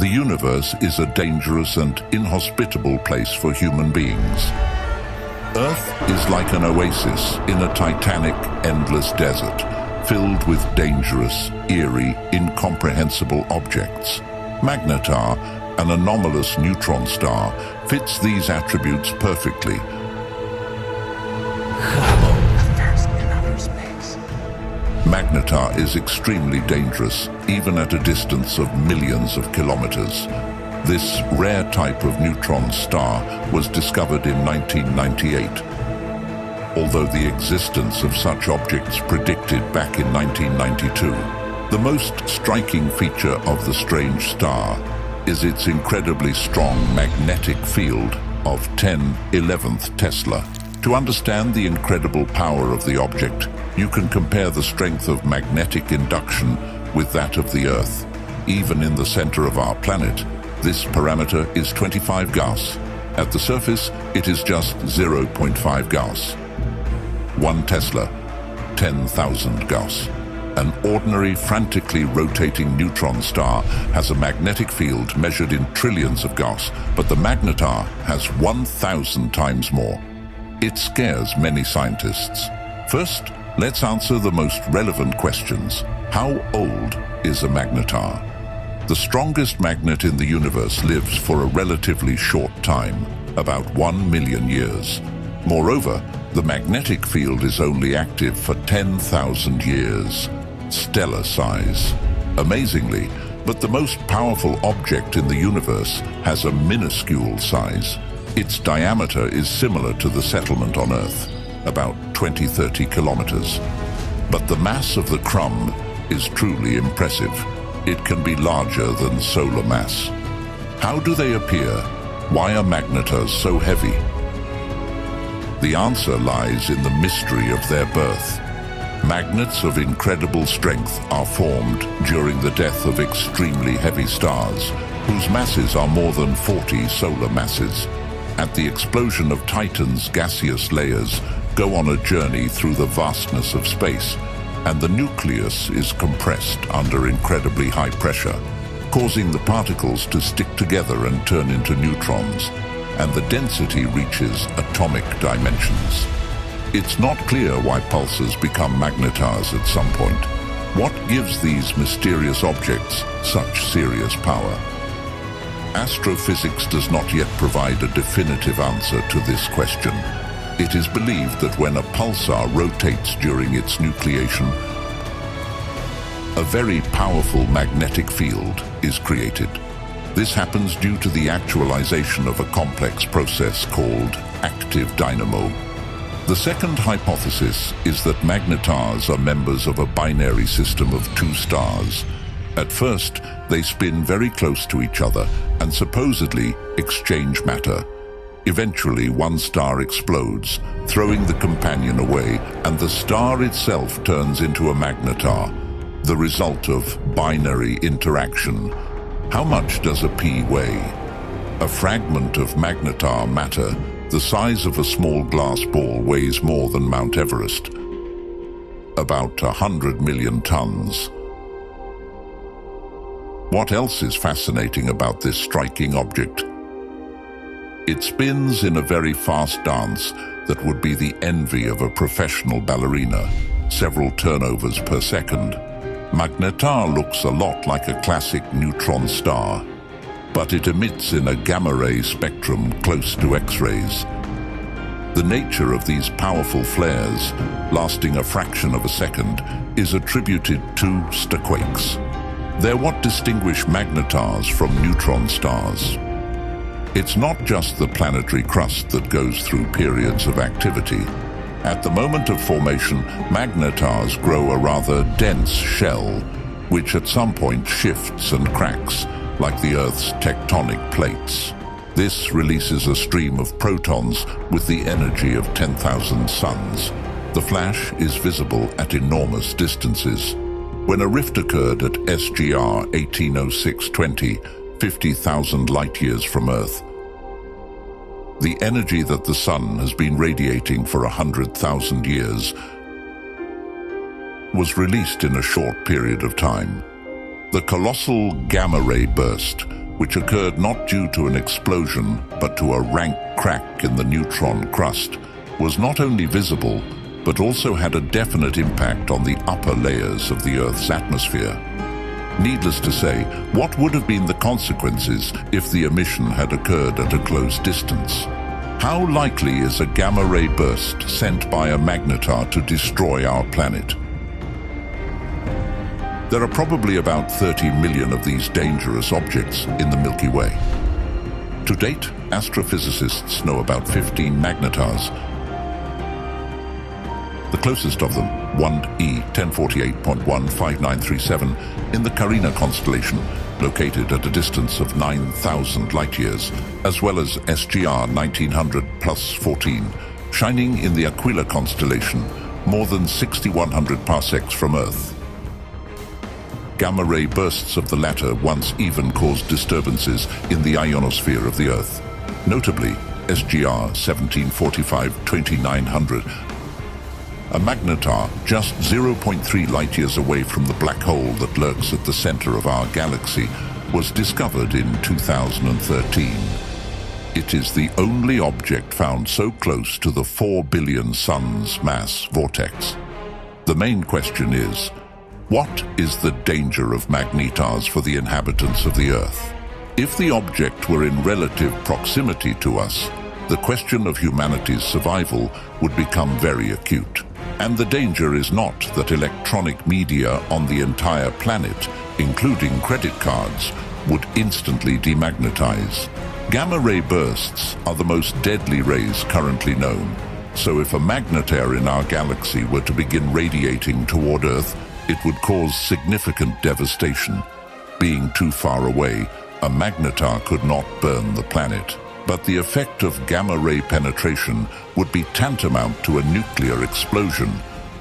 The universe is a dangerous and inhospitable place for human beings. Earth is like an oasis in a titanic, endless desert, filled with dangerous, eerie, incomprehensible objects. Magnetar, an anomalous neutron star, fits these attributes perfectly. Magnetar is extremely dangerous, even at a distance of millions of kilometers. This rare type of neutron star was discovered in 1998. Although the existence of such objects predicted back in 1992, the most striking feature of the strange star is its incredibly strong magnetic field of 10 11th Tesla. To understand the incredible power of the object, you can compare the strength of magnetic induction with that of the Earth. Even in the center of our planet, this parameter is 25 Gauss. At the surface, it is just 0.5 Gauss. 1 Tesla, 10,000 Gauss. An ordinary, frantically rotating neutron star has a magnetic field measured in trillions of Gauss, but the magnetar has 1,000 times more. It scares many scientists. First, let's answer the most relevant questions. How old is a magnetar? The strongest magnet in the universe lives for a relatively short time, about one million years. Moreover, the magnetic field is only active for 10,000 years, stellar size. Amazingly, but the most powerful object in the universe has a minuscule size. Its diameter is similar to the settlement on Earth, about 20-30 kilometers. But the mass of the crumb is truly impressive. It can be larger than solar mass. How do they appear? Why are magnetars so heavy? The answer lies in the mystery of their birth. Magnets of incredible strength are formed during the death of extremely heavy stars, whose masses are more than 40 solar masses. At the explosion of Titan's gaseous layers go on a journey through the vastness of space, and the nucleus is compressed under incredibly high pressure, causing the particles to stick together and turn into neutrons, and the density reaches atomic dimensions. It's not clear why pulsars become magnetars at some point. What gives these mysterious objects such serious power? Astrophysics does not yet provide a definitive answer to this question. It is believed that when a pulsar rotates during its nucleation, a very powerful magnetic field is created. This happens due to the actualization of a complex process called active dynamo. The second hypothesis is that magnetars are members of a binary system of two stars. At first, they spin very close to each other and supposedly exchange matter. Eventually, one star explodes, throwing the companion away, and the star itself turns into a magnetar, the result of binary interaction. How much does a pea weigh? A fragment of magnetar matter, the size of a small glass ball, weighs more than Mount Everest. About a hundred million tons. What else is fascinating about this striking object? It spins in a very fast dance that would be the envy of a professional ballerina, several turnovers per second. Magnetar looks a lot like a classic neutron star, but it emits in a gamma-ray spectrum close to X-rays. The nature of these powerful flares, lasting a fraction of a second, is attributed to starquakes. They're what distinguish magnetars from neutron stars. It's not just the planetary crust that goes through periods of activity. At the moment of formation, magnetars grow a rather dense shell, which at some point shifts and cracks, like the Earth's tectonic plates. This releases a stream of protons with the energy of 10,000 suns. The flash is visible at enormous distances. When a rift occurred at SGR 180620, 50,000 light-years from Earth, the energy that the sun has been radiating for a hundred thousand years was released in a short period of time. The colossal gamma-ray burst which occurred not due to an explosion but to a rank crack in the neutron crust, was not only visible but also had a definite impact on the upper layers of the Earth's atmosphere. Needless to say, what would have been the consequences if the emission had occurred at a close distance? How likely is a gamma-ray burst sent by a magnetar to destroy our planet? There are probably about 30 million of these dangerous objects in the Milky Way. To date, astrophysicists know about 15 magnetars. The closest of them, 1E 1048.15937, in the Carina constellation, located at a distance of 9,000 light-years, as well as SGR 1900 plus 14, shining in the Aquila constellation, more than 6,100 parsecs from Earth. Gamma-ray bursts of the latter once even caused disturbances in the ionosphere of the Earth. Notably, SGR 1745-2900, a magnetar just 0.3 light-years away from the black hole that lurks at the center of our galaxy, was discovered in 2013. It is the only object found so close to the 4 billion suns mass vortex. The main question is, what is the danger of magnetars for the inhabitants of the Earth? If the object were in relative proximity to us, the question of humanity's survival would become very acute. And the danger is not that electronic media on the entire planet, including credit cards, would instantly demagnetize. Gamma-ray bursts are the most deadly rays currently known, so if a magnetar in our galaxy were to begin radiating toward Earth, it would cause significant devastation. Being too far away, a magnetar could not burn the planet. But the effect of gamma-ray penetration would be tantamount to a nuclear explosion,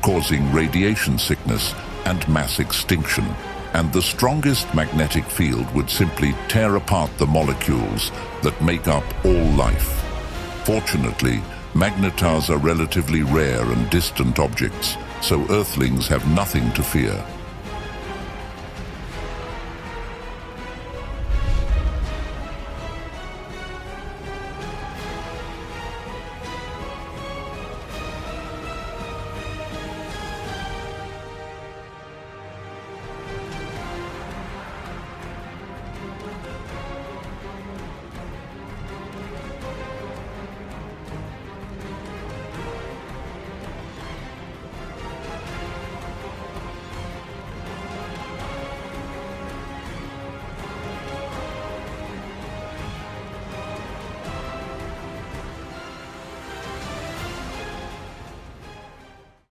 causing radiation sickness and mass extinction. And the strongest magnetic field would simply tear apart the molecules that make up all life. Fortunately, magnetars are relatively rare and distant objects, so Earthlings have nothing to fear.